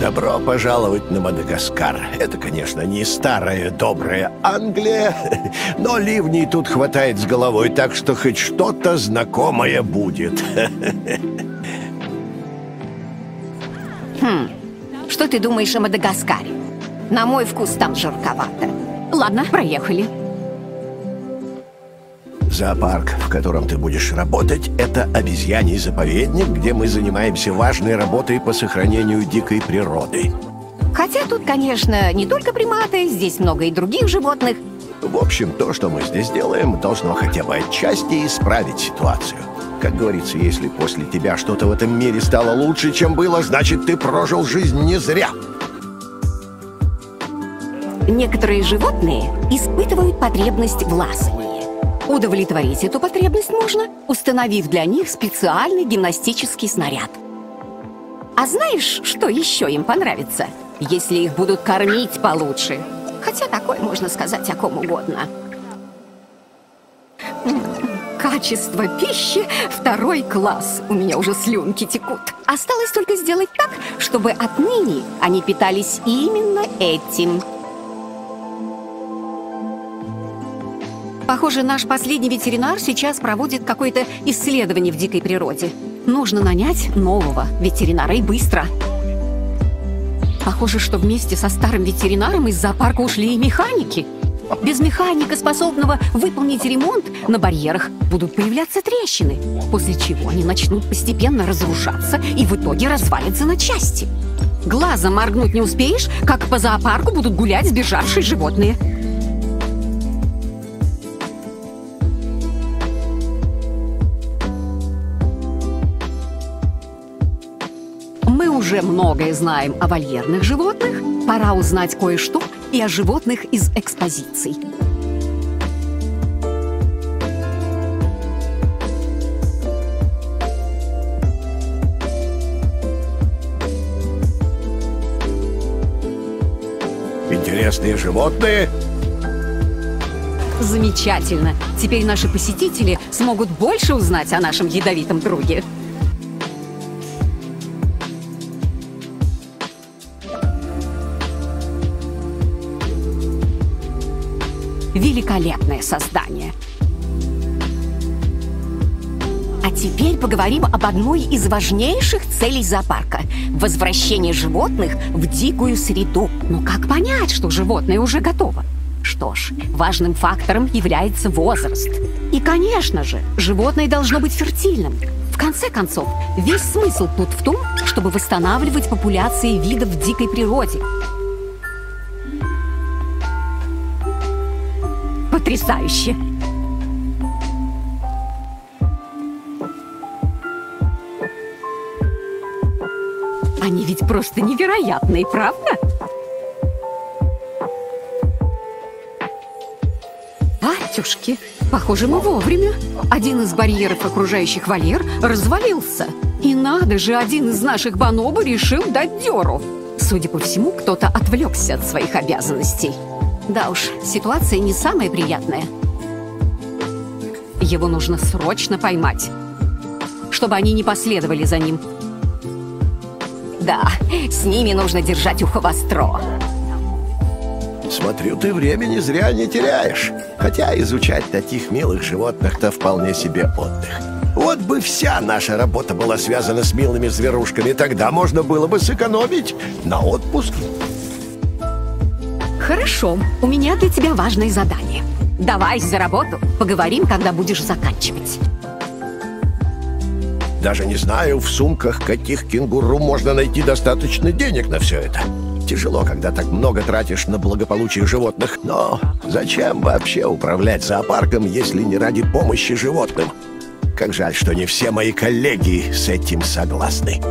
Добро пожаловать на Мадагаскар. Это, конечно, не старая добрая Англия, но ливней тут хватает с головой, так что хоть что-то знакомое будет. Хм, что ты думаешь о Мадагаскаре? На мой вкус там жарковато. Ладно, проехали. Зоопарк, в котором ты будешь работать, это обезьяний заповедник, где мы занимаемся важной работой по сохранению дикой природы. Хотя тут, конечно, не только приматы, здесь много и других животных. В общем, то, что мы здесь делаем, должно хотя бы отчасти исправить ситуацию. Как говорится, если после тебя что-то в этом мире стало лучше, чем было, значит, ты прожил жизнь не зря. Некоторые животные испытывают потребность в ласке. Удовлетворить эту потребность можно, установив для них специальный гимнастический снаряд. А знаешь, что еще им понравится? Если их будут кормить получше. Хотя такое можно сказать о ком угодно. Качество пищи второй класс. У меня уже слюнки текут. Осталось только сделать так, чтобы отныне они питались именно этим. Похоже, наш последний ветеринар сейчас проводит какое-то исследование в дикой природе. Нужно нанять нового ветеринара и быстро. Похоже, что вместе со старым ветеринаром из зоопарка ушли и механики. Без механика, способного выполнить ремонт, на барьерах будут появляться трещины, после чего они начнут постепенно разрушаться и в итоге развалятся на части. Глазом моргнуть не успеешь, как по зоопарку будут гулять сбежавшие животные. Уже многое знаем о вольерных животных, пора узнать кое-что и о животных из экспозиций. Интересные животные? Замечательно. Теперь наши посетители смогут больше узнать о нашем ядовитом друге. Великолепное создание. А теперь поговорим об одной из важнейших целей зоопарка – возвращение животных в дикую среду. Но как понять, что животное уже готово? Что ж, важным фактором является возраст. И, конечно же, животное должно быть фертильным. В конце концов, весь смысл тут в том, чтобы восстанавливать популяции видов в дикой природе – потрясающе! Они ведь просто невероятные, правда? Батюшки, похоже, мы вовремя. Один из барьеров, окружающих вольер, развалился. И надо же, один из наших бонобо решил дать дёру. Судя по всему, кто-то отвлекся от своих обязанностей. Да уж, ситуация не самая приятная. Его нужно срочно поймать, чтобы они не последовали за ним. Да, с ними нужно держать ухо востро. Смотрю, ты времени зря не теряешь. Хотя изучать таких милых животных-то вполне себе отдых. Вот бы вся наша работа была связана с милыми зверушками, тогда можно было бы сэкономить на отпуск. Хорошо, у меня для тебя важное задание. Давай за работу, поговорим, когда будешь заканчивать. Даже не знаю, в сумках каких кенгуру можно найти достаточно денег на все это. Тяжело, когда так много тратишь на благополучие животных, но зачем вообще управлять зоопарком, если не ради помощи животным? Как жаль, что не все мои коллеги с этим согласны.